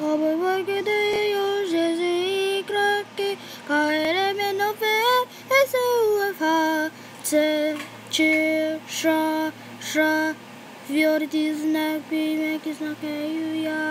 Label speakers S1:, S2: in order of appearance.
S1: Obydwaj, kiedy już jest i kroki, każdy będą wesołe face. Cisza, sza, wiordy znak, pimek, znak, ja.